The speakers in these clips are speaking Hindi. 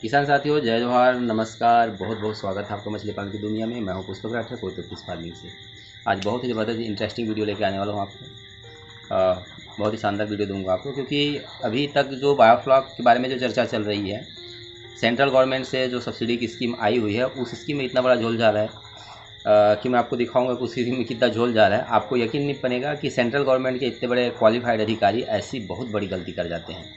किसान साथियों, जय जवाहर, नमस्कार बहुत बहुत स्वागत है आपका मछली पालन की दुनिया में। मैं हूँ पुष्पक राठा कोई तो फ़िश फ़ार्मिंग से। आज बहुत ही ज़बरदस्त इंटरेस्टिंग वीडियो लेके आने वाला हूँ आपको। बहुत ही शानदार वीडियो दूँगा आपको, क्योंकि अभी तक जो बायोफ्लॉक के बारे में जो चर्चा चल रही है सेंट्रल गवर्नमेंट से जो सब्सिडी की स्कीम आई हुई है, उस स्कीम में इतना बड़ा झोल जा रहा है। कि मैं आपको दिखाऊँगा कि उस स्कीम में कितना झोल जा रहा है। आपको यकीन नहीं बनेगा कि सेंट्रल गवर्नमेंट के इतने बड़े क्वालिफाइड अधिकारी ऐसी बहुत बड़ी गलती कर जाते हैं।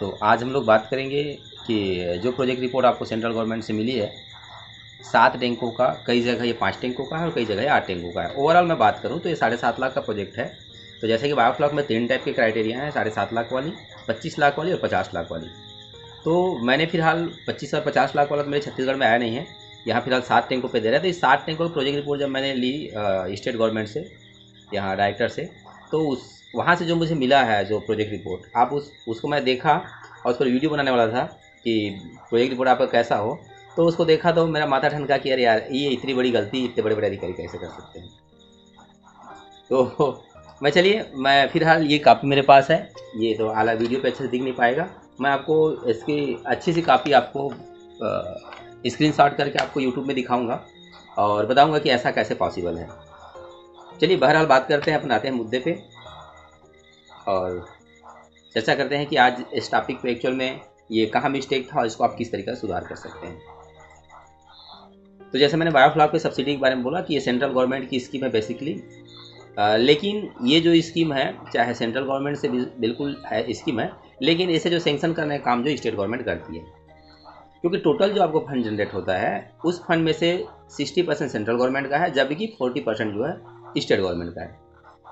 तो आज हम लोग बात करेंगे कि जो प्रोजेक्ट रिपोर्ट आपको सेंट्रल गवर्नमेंट से मिली है, सात टैंकों का, कई जगह ये पाँच टैंकों का है और कई जगह ये आठ टैंकों का है। ओवरऑल मैं बात करूँ तो ये साढ़े सात लाख का प्रोजेक्ट है। तो जैसे कि बायोफ्लॉक में तीन टाइप के क्राइटेरिया हैं, साढ़े सात लाख वाली, पच्चीस लाख वाली और पचास लाख वाली। तो मैंने फ़िलहाल पच्चीस और पचास लाख वाला तो मेरे छत्तीसगढ़ में आया नहीं है। यहाँ फ़िलहाल सात टैंकों पे दे रहे हैं। तो इस सात टैंकों की प्रोजेक्ट रिपोर्ट जब मैंने ली स्टेट गवर्नमेंट से, यहाँ डायरेक्टर से तो उस, वहाँ से जो मुझे मिला है जो प्रोजेक्ट रिपोर्ट आप उस, उसको मैं देखा और उस पर वीडियो बनाने वाला था। कि प्रोजेक्ट रिपोर्ट आपका कैसा हो तो उसको देखा तो मेरा माथा ठनका कि अरे यार, ये इतनी बड़ी गलती, इतने बड़े बड़े अधिकारी कैसे कर सकते हैं? तो मैं चलिए, मैं फ़िलहाल ये कापी मेरे पास है, ये तो आला वीडियो पे अच्छे से दिख नहीं पाएगा। मैं आपको इसकी अच्छी सी कापी आपको स्क्रीन शॉट करके आपको यूट्यूब में दिखाऊँगा और बताऊँगा कि ऐसा कैसे पॉसिबल है। चलिए, बहरहाल बात करते हैं, अपनाते हैं मुद्दे पे और चर्चा करते हैं कि आज इस टॉपिक पे एक्चुअल में ये कहाँ मिस्टेक था और इसको आप किस तरीके से सुधार कर सकते हैं? तो जैसे मैंने बायोफ्लॉक पे सब्सिडी के बारे में बोला कि ये सेंट्रल गवर्नमेंट की स्कीम है बेसिकली आ, लेकिन ये जो स्कीम है चाहे सेंट्रल गवर्नमेंट से बिल्कुल है स्कीम है लेकिन इसे जो सेंक्शन करने का काम जो स्टेट गवर्नमेंट करती है। क्योंकि टोटल जो आपको फंड जनरेट होता है उस फंड में से 60 परसेंट सेंट्रल गवर्नमेंट का है जबकि 40 परसेंट जो है स्टेट गवर्नमेंट का है।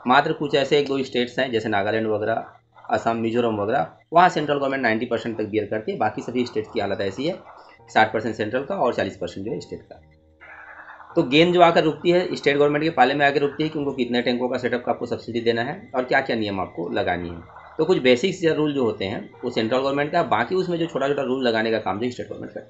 मात्र कुछ ऐसे एक दो स्टेट्स हैं जैसे नागालैंड वगैरह असम, मिजोरम वगैरह, वहाँ सेंट्रल गवर्नमेंट नाइन्टी परसेंट तक बियर करती है, बाकी सभी स्टेट की हालत ऐसी है, साठ परसेंट सेंट्रल का और चालीस परसेंट जो है स्टेट का। तो गेंद जो आकर रुकती है स्टेट गवर्नमेंट के पाले में आकर रुकती है कि उनको कितने टैंकों का सेटअप का आपको सब्सिडी देना है और क्या क्या नियम आपको लगानी है। तो कुछ बेसिक्स या रूल जो होते हैं, वो सेंट्रल गवर्नमेंट का, बाकी उसमें जो छोटा छोटा रूल लगाने का काम जो स्टेट गवर्नमेंट का।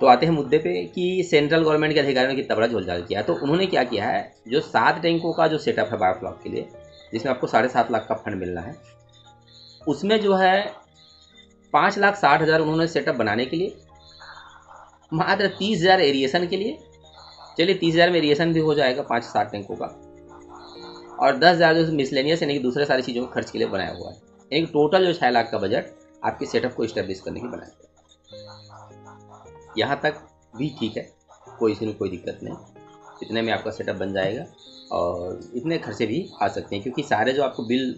तो आते हैं मुद्दे पे कि सेंट्रल गवर्नमेंट के अधिकारियों ने कितना बड़ा झोलझाल किया। तो उन्होंने क्या किया है, जो सात टैंकों का जो सेटअप है बायोफ्लॉक के लिए जिसमें आपको साढ़े सात लाख का फंड मिलना है। उसमें जो है, पाँच लाख साठ हज़ार उन्होंने सेटअप बनाने के लिए, मात्र तीस हज़ार एरिएशन के लिए, चलिए तीस हज़ार में एरिएशन भी हो जाएगा, पाँच सात टैंकों का। और दस हज़ार जो मिसलेनियस यानी कि दूसरे सारी चीज़ों को खर्च के लिए बनाया हुआ है। एक टोटल जो छः लाख का बजट आपके सेटअप को इस्टेब्लिश करने की बनाया गया यहाँ तक भी ठीक है, कोई इसमें कोई दिक्कत नहीं। इतने में आपका सेटअप बन जाएगा और इतने खर्चे भी आ सकते हैं, क्योंकि सारे जो आपको बिल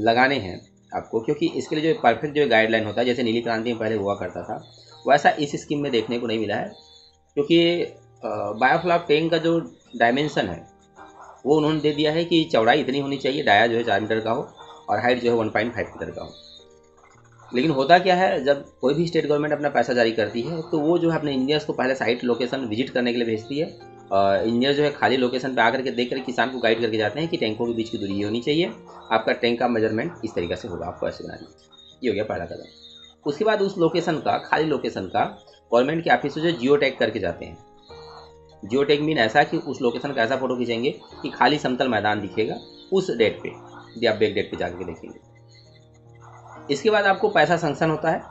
लगाने हैं आपको, क्योंकि इसके लिए जो परफेक्ट जो गाइडलाइन होता है, जैसे नीली क्रांति में पहले हुआ करता था, वैसा इस स्कीम में देखने को नहीं मिला है, क्योंकि बायोफ्लॉक टैंक का जो डायमेंशन है, वो उन्होंने दे दिया है कि चौड़ाई इतनी होनी चाहिए, डाया जो है चार मीटर का हो और हाइट जो है वन पॉइंट फाइव मीटर का हो। लेकिन होता क्या है, जब कोई भी स्टेट गवर्नमेंट अपना पैसा जारी करती है तो वो जो है अपने इंजीनियर्स को पहले साइट लोकेशन विज़िट करने के लिए भेजती है इंजीनियर जो है खाली लोकेशन पे आकर के देख कर किसान को गाइड करके जाते हैं कि टैंकों के बीच की दूरी ये होनी चाहिए। आपका टैंक का मेज़रमेंट इस तरीके से होगा, आपको ऐसे बनानी ये हो गया पहला कदम। उसके बाद उस लोकेशन का, खाली लोकेशन का गवर्नमेंट के ऑफ़िस से जो जियो टैग करके जाते हैं। जियो टैग मीन ऐसा कि उस लोकेशन का ऐसा फ़ोटो खींचेंगे कि खाली समतल मैदान दिखेगा उस डेट पे। यदि आप बैक डेट पे जाकर देखेंगे। इसके बाद आपको पैसा सेंक्शन होता है।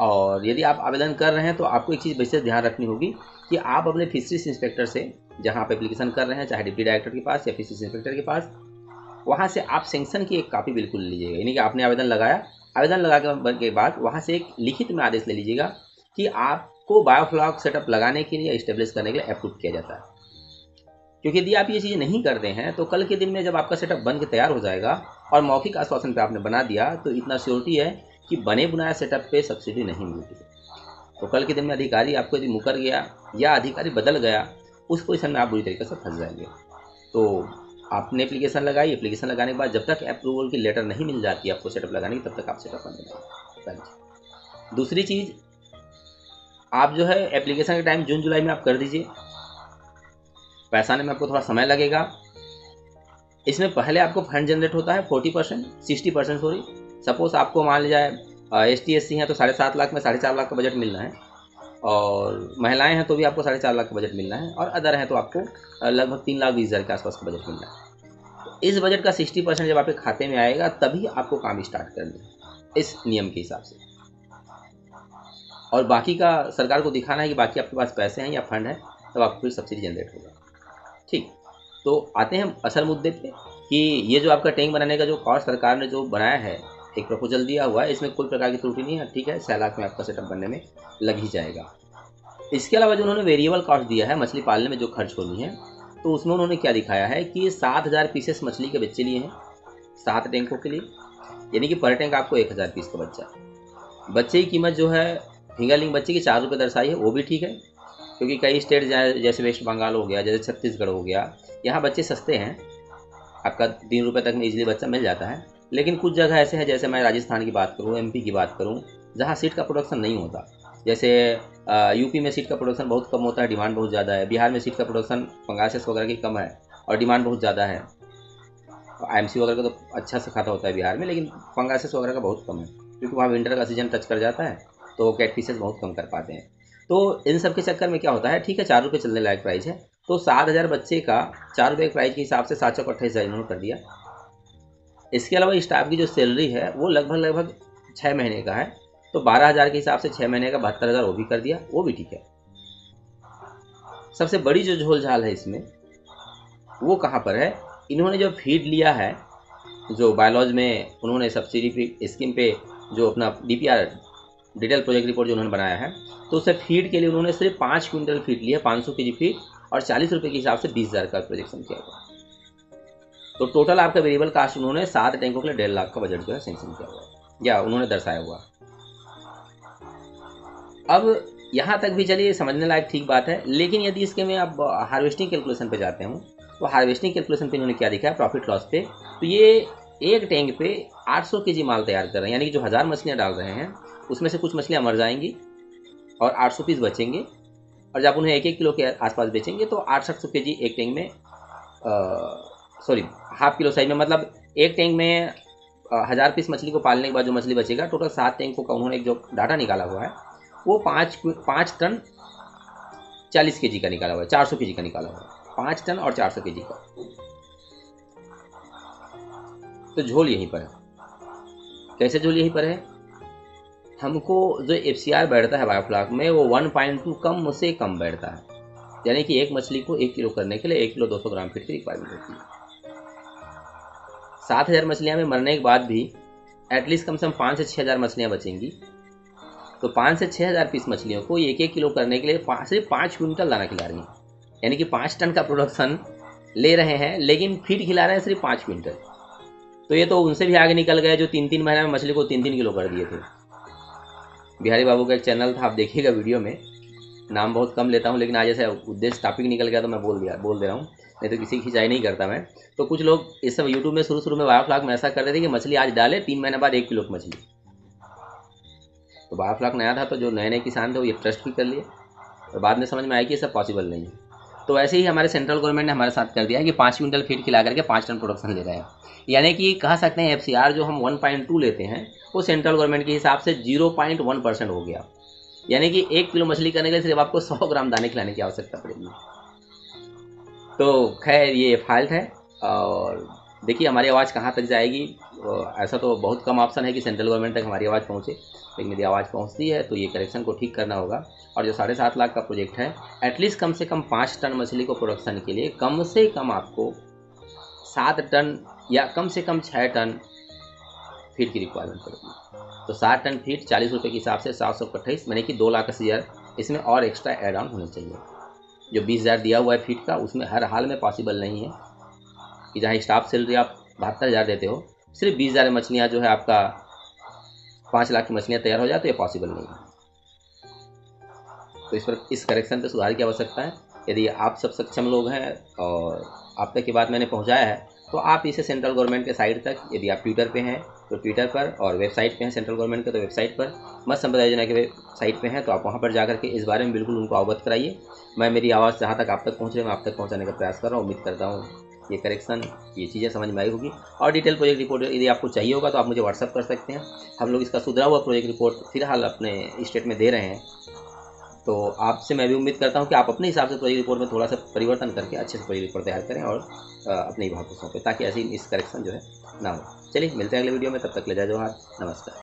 और यदि आप आवेदन कर रहे हैं तो आपको एक चीज़ विशेष ध्यान रखनी होगी कि आप अपने फिशरीज इंस्पेक्टर से जहाँ आप एप्लीकेशन कर रहे हैं, चाहे डिप्टी डायरेक्टर के पास या फिशरीज इंस्पेक्टर के पास, वहाँ से आप सेंक्शन की एक कापी बिल्कुल लीजिएगा। यानी कि आपने आवेदन लगाया, आवेदन लगा के बाद वहाँ से एक लिखित में आदेश ले लीजिएगा कि आपको बायोफ्लॉक सेटअप लगाने के लिए इस्टेब्लिश करने के लिए अप्रूव किया जाता है। क्योंकि यदि आप ये चीज़ नहीं करते हैं तो कल के दिन में जब आपका सेटअप बन के तैयार हो जाएगा और मौखिक आश्वासन पे आपने बना दिया तो इतना श्योरिटी है कि बने बुनाए सेटअप पे सब्सिडी नहीं मिलती। है तो कल के दिन में अधिकारी आपको यदि मुकर गया या अधिकारी बदल गया उस पोजिशन में आप बुरी तरीके से फंस जाएँगे। तो आपने एप्लीकेशन लगाई एप्लीकेशन लगाने के बाद जब तक अप्रूवल की लेटर नहीं मिल जाती आपको सेटअप लगाने की, तब तक आप सेटअप बंद नहीं दूसरी चीज़, आप जो है एप्लीकेशन के टाइम जून जुलाई में आप कर दीजिए। पैसा आने में आपको थोड़ा समय लगेगा। इसमें पहले आपको फंड जनरेट होता है forty percent sixty percent sorry suppose आपको मान लिया जाए एस टी एस सी हैं तो साढ़े सात लाख में साढ़े चार लाख का बजट मिलना है। और महिलाएँ हैं तो भी आपको साढ़े चार लाख का बजट मिलना है। और अदर हैं तो आपको लगभग तीन लाख बीस हज़ार के आसपास का बजट मिलना है। तो इस बजट का सिक्सटी परसेंट जब आपके खाते में आएगा, तभी आपको काम स्टार्ट करना है, इस नियम के हिसाब से। और बाकी का सरकार को दिखाना है कि बाकी आपके पास पैसे हैं या फंड है, तब तो आपको फिर सब्सिडी जनरेट होगा। ठीक तो आते हैं असल मुद्दे पे कि ये जो आपका टैंक बनाने का जो कॉस्ट सरकार ने जो बनाया है एक प्रपोजल दिया हुआ है, इसमें कोई प्रकार की त्रुटि नहीं है, ठीक है? छः लाख में आपका सेटअप बनने में लग ही जाएगा। इसके अलावा जो उन्होंने वेरिएबल कॉस्ट दिया है, मछली पालने में जो खर्च होनी है तो उसमें उन्होंने क्या दिखाया है कि सात हज़ार पीसेस मछली के बच्चे लिए हैं, सात टैंकों के लिए। यानी कि पर टैंक आपको एक हज़ार पीस का बच्चा। बच्चे की कीमत जो है फिंगरलिंग बच्चे की चार रुपये दर्शाई है, वो भी ठीक है, क्योंकि कई स्टेट जैसे वेस्ट बंगाल हो गया, जैसे छत्तीसगढ़ हो गया, यहाँ बच्चे सस्ते हैं। आपका तीन रुपये तक में इजीली बच्चा मिल जाता है। लेकिन कुछ जगह ऐसे हैं, जैसे मैं राजस्थान की बात करूँ एमपी की बात करूँ, जहाँ सीट का प्रोडक्शन नहीं होता। जैसे यूपी में सीट का प्रोडक्शन बहुत कम होता है डिमांड बहुत ज़्यादा है। बिहार में सीट का प्रोडक्शन पंगासेस वगैरह की कम है और डिमांड बहुत ज़्यादा है। आई वगैरह का तो अच्छा से खाता होता है बिहार में, लेकिन पंगासेस वगैरह का बहुत कम है। क्योंकि वहाँ विंटर का सीज़न टच कर जाता है तो कैट पीसेस बहुत कम कर पाते हैं। तो इन सब के चक्कर में क्या होता है, ठीक है, चार रुपये चलने लायक प्राइस है। तो सात हज़ार बच्चे का, चार रुपये प्राइस के हिसाब से सात सौ अट्ठाईस हज़ार इन्होंने कर दिया। इसके अलावा स्टाफ की जो सैलरी है, वो लगभग लगभग छः महीने का है। तो बारह हज़ार के हिसाब से छः महीने का बहत्तर हज़ार वो भी कर दिया, वो भी ठीक है। सबसे बड़ी जो झोलझाल है इसमें, वो कहाँ पर है? इन्होंने जो फ़ीड लिया है, जो बायोलॉज में उन्होंने सब्सिडी स्कीम पे जो अपना डीपीआर डिटेल प्रोजेक्ट रिपोर्ट जो उन्होंने बनाया है तो उससे फ़ीड के लिए उन्होंने सिर्फ़ पाँच क्विंटल फ़ीड लिया, पाँच सौ के जी फ़ीड और चालीस रुपये के हिसाब से बीस हज़ार का प्रोजेक्शन किया हुआ तो टोटल आपका वेरिएबल कास्ट उन्होंने सात टैंकों के लिए डेढ़ लाख का बजट जो है सेंक्शन किया हुआ या उन्होंने दर्शाया हुआ अब यहाँ तक भी चलिए, समझने लायक ठीक बात है। लेकिन यदि इसके में आप हार्वेस्टिंग कैलकुलेशन पे जाते हूँ तो हार्वेस्टिंग कैलकुलेशन पे इन्होंने क्या दिखा है? प्रॉफिट लॉस पे। तो ये एक टैंक पे 800 केजी माल तैयार कर रहे हैं, यानी कि जो हज़ार मछलियाँ डाल रहे हैं, उसमें से कुछ मछलियाँ मर जाएँगी और 800 पीस बचेंगे। और जब उन्हें एक एक किलो के आसपास बेचेंगे तो आठ सौ के जी एक टैंक में सॉरी हाफ़ किलो साइज़ में मतलब एक टैंक में हज़ार पीस मछली को पालने के बाद जो मछली बचेगा टोटल सात टैंकों का उन्होंने जो डाटा निकाला हुआ है, वो पाँच पाँच टन चालीस के जी का निकाला हुआ है, चार सौ के जी का निकाला हुआ है। पाँच टन और चार सौ के जी का। तो झोल यहीं पर है। कैसे झोल यहीं पर है? हमको जो एफ़ सी आर बैठता है बायोफ्लाक में, वो वन पॉइंट टू कम से कम बैठता है। यानी कि एक मछली को एक किलो करने के लिए एक किलो दो सौ ग्राम फीट की रिक्वायरमेंट होती है। सात हज़ार मछलियाँ में मरने के बाद भी एटलीस्ट कम से कम पाँच से छः हज़ार मछलियाँ बचेंगी। तो पाँच से छः हज़ार पीस मछलियों को एक एक किलो करने के लिए सिर्फ़ पाँच क्विंटल दाना खिला रही हैं यानी कि पाँच टन का प्रोडक्शन ले रहे हैं, लेकिन फ़ीड खिला रहे हैं सिर्फ़ पाँच क्विंटल। तो ये तो उनसे भी आगे निकल गए जो तीन तीन महीने में मछली को तीन तीन किलो कर दिए थे। बिहारी बाबू का एक चैनल था, आप देखिएगा वीडियो में। नाम बहुत कम लेता हूँ, लेकिन आज ऐसे उद्देश्य टॉपिक निकल गया तो मैं बोल दिया, बोल दे रहा हूँ। नहीं तो किसी की खिंचाई नहीं करता मैं। तो कुछ लोग इस सब यूट्यूब में शुरू शुरू में बायोफ्लाक में ऐसा करते थे कि मछली आज डाले, तीन महीने बाद एक किलो मछली। तो बायोफ्लाक नया था तो जो नए नए किसान थे वो ये ट्रस्ट भी कर लिए। और बाद में समझ में आया कि ये सब पॉसिबल नहीं है। तो ऐसे ही हमारे सेंट्रल गवर्नमेंट ने हमारे साथ कर दिया है कि पाँच क्विंटल फ़ीड खिला करके पाँच टन प्रोडक्शन ले रहे हैं। यानी कि कह सकते हैं एफसीआर जो हम वन लेते हैं, वो सेंट्रल गवर्नमेंट के हिसाब से ज़ीरो हो गया। यानी कि एक किलो मछली करने के लिए सिर्फ़ आपको सौ ग्राम दाने खिलाने की आवश्यकता पड़ेगी तो खैर, ये फॉल्ट है और देखिए, हमारी आवाज़ कहाँ तक जाएगी? ऐसा तो बहुत कम ऑप्शन है कि सेंट्रल गवर्नमेंट तक हमारी आवाज़ पहुँचे, लेकिन यदि आवाज़ पहुँचती है तो ये करेक्शन को ठीक करना होगा। और जो साढ़े सात लाख का प्रोजेक्ट है एटलीस्ट कम से कम पाँच टन मछली को प्रोडक्शन के लिए कम से कम आपको सात टन या कम से कम छः टन फ़ीड की रिक्वायरमेंट पड़ेगी। तो सात टन फीट चालीस रुपये के हिसाब से सात सौ अट्ठाईस मैंने कि दो लाख अस्सी हज़ार, इसमें और एक्स्ट्रा एड ऑन होने चाहिए। जो बीस हज़ार दिया हुआ है फीट का, उसमें हर हाल में पॉसिबल नहीं है। कि जहाँ स्टाफ सैलरी आप बहत्तर हज़ार देते हो, सिर्फ़ बीस हज़ार मछलियाँ जो है आपका पाँच लाख की मछलियाँ तैयार हो जाए तो ये पॉसिबल नहीं है। तो इस पर, इस करेक्शन पर सुधार की आवश्यकता है। यदि आप सब सक्षम लोग हैं और आप तक की बात मैंने पहुँचाया है तो आप इसे सेंट्रल गवर्नमेंट के साइट तक, यदि आप ट्विटर पे हैं तो ट्विटर पर और वेबसाइट पे हैं सेंट्रल गवर्नमेंट के तो वेबसाइट पर मत संपदा योजना के वेबसाइट पे हैं तो आप वहाँ पर जाकर के इस बारे में बिल्कुल उनको अवगत कराइए। मैं मेरी आवाज़ जहाँ तक आप तक पहुँच रही मैं आप तक पहुँचाने का प्रयास कर रहा हूँ, उम्मीद करता हूँ ये करेक्शन ये चीज़ें समझ में आई होगी। और डिटेल प्रोजेक्ट रिपोर्ट यदि आपको चाहिए होगा तो आप मुझे व्हाट्सअप कर सकते हैं। हम लोग इसका सुधरा हुआ प्रोजेक्ट रिपोर्ट फ़िलहाल अपने स्टेट में दे रहे हैं। तो आपसे मैं भी उम्मीद करता हूँ कि आप अपने हिसाब से प्रोजेक्ट रिपोर्ट में थोड़ा सा परिवर्तन करके अच्छे से प्रोजेक्ट रिपोर्ट तैयार करें और अपने विभाग को सौंपें, ताकि ऐसी इस करेक्शन जो है ना हो। चलिए, मिलते हैं अगले वीडियो में, तब तक ले जाए जोहार, नमस्कार।